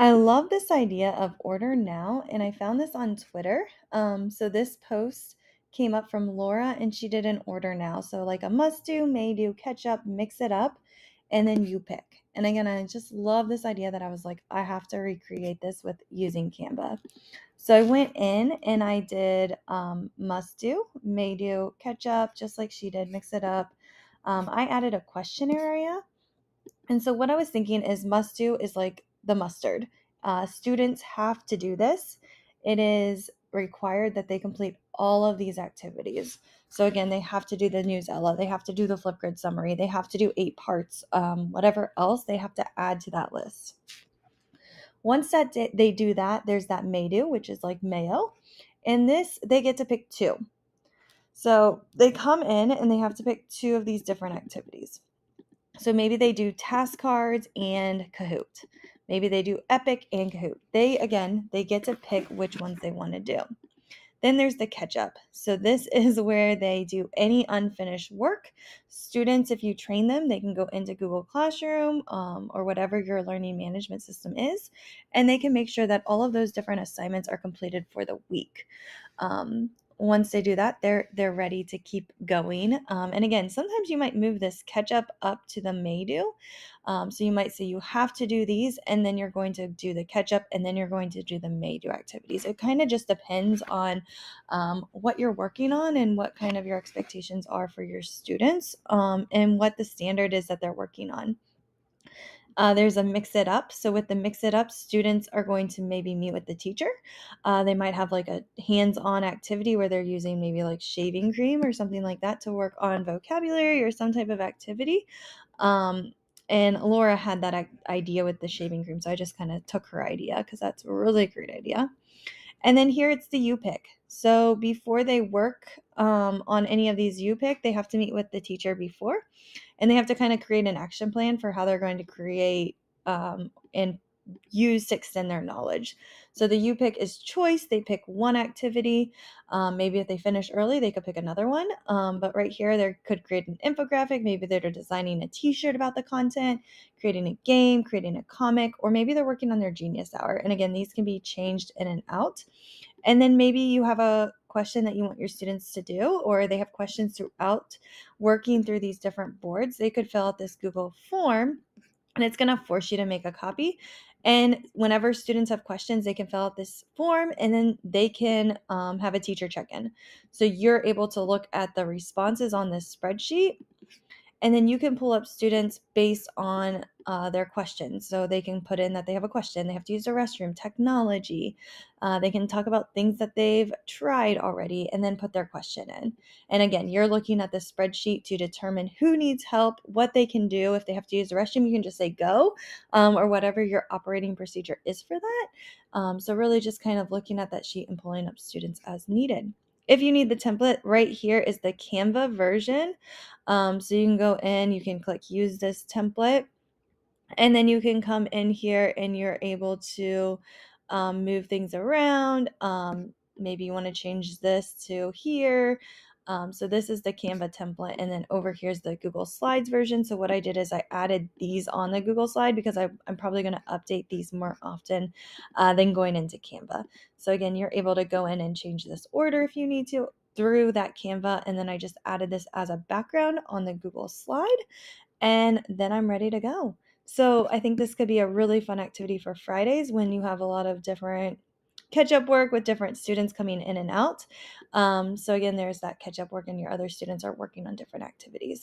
I love this idea of order now, and I found this on Twitter. Um, so this post came up from Laura, and she did an order now. So like a must do, may do, ketchup, mix it up, and then you pick. And again, I just love this idea that I was like, I have to recreate this with using Canva. So I went in and I did um, must do, may do, ketchup, just like she did, mix it up. Um, I added a question area. And so what I was thinking is must do is like the mustard. Uh, students have to do this. It is required that they complete all of these activities. So again, they have to do the Newsela, they have to do the Flipgrid summary, they have to do eight parts, um, whatever else they have to add to that list. Once that they do that, there's that may do, which is like mayo. And this, they get to pick two. So they come in and they have to pick two of these different activities. So maybe they do task cards and Kahoot. Maybe they do Epic and Kahoot. They, again, they get to pick which ones they want to do. Then there's the catch up. So this is where they do any unfinished work. Students, if you train them, they can go into Google Classroom um, or whatever your learning management system is, and they can make sure that all of those different assignments are completed for the week. Um, once they do that, they're they're ready to keep going. Um, and again, sometimes you might move this catch up up to the may do. Um, so you might say you have to do these, and then you're going to do the catch up, and then you're going to do the may do activities. It kind of just depends on um, what you're working on and what kind of your expectations are for your students, um, and what the standard is that they're working on. Uh, there's a mix it up. So with the mix it up, students are going to maybe meet with the teacher. Uh, they might have like a hands-on activity where they're using maybe like shaving cream or something like that to work on vocabulary or some type of activity. Um, and Laura had that idea with the shaving cream, so I just kind of took her idea because that's a really great idea. And then here it's the U pick. So before they work um, on any of these you pick, they have to meet with the teacher before, and they have to kind of create an action plan for how they're going to create um, and use to extend their knowledge. So the you pick is choice. They pick one activity. Um, maybe if they finish early, they could pick another one. Um, but right here, they could create an infographic. Maybe they're designing a T-shirt about the content, creating a game, creating a comic, or maybe they're working on their Genius Hour. And again, these can be changed in and out. And then maybe you have a question that you want your students to do, or they have questions throughout working through these different boards. They could fill out this Google form and it's going to force you to make a copy and whenever students have questions, they can fill out this form and then they can um, have a teacher check in. So you're able to look at the responses on this spreadsheet and then you can pull up students based on uh, their questions. So they can put in that they have a question, they have to use the restroom, technology. Uh, they can talk about things that they've tried already and then put their question in. And again, you're looking at the spreadsheet to determine who needs help, what they can do. If they have to use the restroom, you can just say go um, or whatever your operating procedure is for that. Um, so, really, just kind of looking at that sheet and pulling up students as needed. If you need the template, right here is the Canva version. Um, so you can go in, you can click use this template, and then you can come in here and you're able to um, move things around. Um, maybe you want to change this to here. Um, so this is the Canva template and then over here is the Google Slides version. So what I did is I added these on the Google slide because I, am probably going to update these more often uh, than going into Canva. So again, you're able to go in and change this order if you need to through that Canva. And then I just added this as a background on the Google slide and then I'm ready to go. So I think this could be a really fun activity for Fridays when you have a lot of different catch up work with different students coming in and out. Um, so again, there's that catch up work, and your other students are working on different activities.